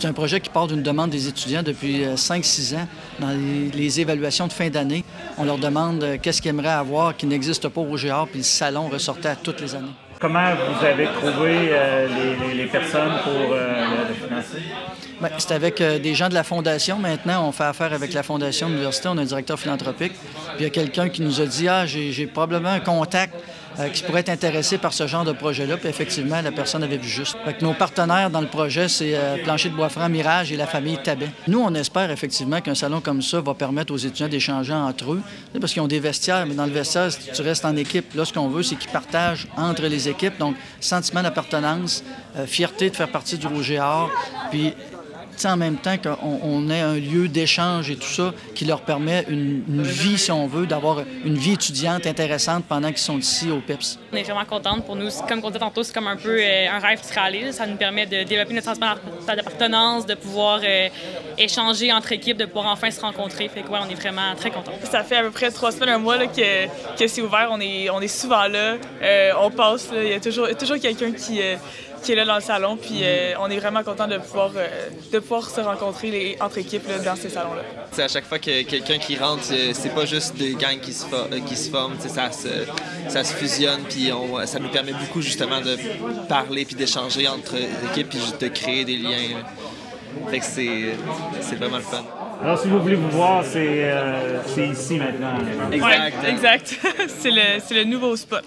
C'est un projet qui part d'une demande des étudiants depuis 5-6 ans dans les, évaluations de fin d'année. On leur demande qu'est-ce qu'ils aimeraient avoir qui n'existe pas au GR, puis le salon ressortait à toutes les années. Comment vous avez trouvé les, personnes pour le financer? Ben, c'est avec euh, des gens de la Fondation. Maintenant, on fait affaire avec la Fondation de l'Université. On a un directeur philanthropique. Puis il y a quelqu'un qui nous a dit Ah, j'ai probablement un contact euh, qui pourrait être intéressé par ce genre de projet-là. Puis effectivement, la personne avait vu juste. nos partenaires dans le projet, c'est euh, Plancher de Bois-Franc, Mirage et la famille Tabet. Nous, on espère effectivement qu'un salon comme ça va permettre aux étudiants d'échanger entre eux. Parce qu'ils ont des vestiaires, mais dans le vestiaire, tu restes en équipe, là, ce qu'on veut, c'est qu'ils partagent entre les équipes. Donc, sentiment d'appartenance, fierté de faire partie du Rouge et puis en même temps qu'on ait un lieu d'échange et tout ça qui leur permet une, vie, si on veut, d'avoir une vie étudiante intéressante pendant qu'ils sont ici au PEPS. On est vraiment contente pour nous. Comme on disait tantôt, c'est comme un peu euh, un rêve qui se réalise. Ça nous permet de développer notre sentiment d'appartenance, de pouvoir euh, échanger entre équipes, de pouvoir enfin se rencontrer. Fait que on est vraiment très contents. Ça fait à peu près trois semaines, un mois là, que, que c'est ouvert. On est, on est souvent là. Euh, on passe. Il y a toujours, toujours quelqu'un qui qui est là dans le salon. Puis euh, on est vraiment content de pouvoir, euh, de pouvoir se rencontrer les, entre équipes dans ces salons-là. C'est à chaque fois que quelqu'un qui rentre, c'est pas juste des gangs qui se, euh, qui se forment, ça se, ça se fusionne. Puis ça nous permet beaucoup justement de parler puis d'échanger entre équipes puis de créer des liens. Fait que c'est vraiment le fun. Alors, si vous voulez vous voir, c'est ici maintenant. Exact. exact. c'est le, le nouveau spot.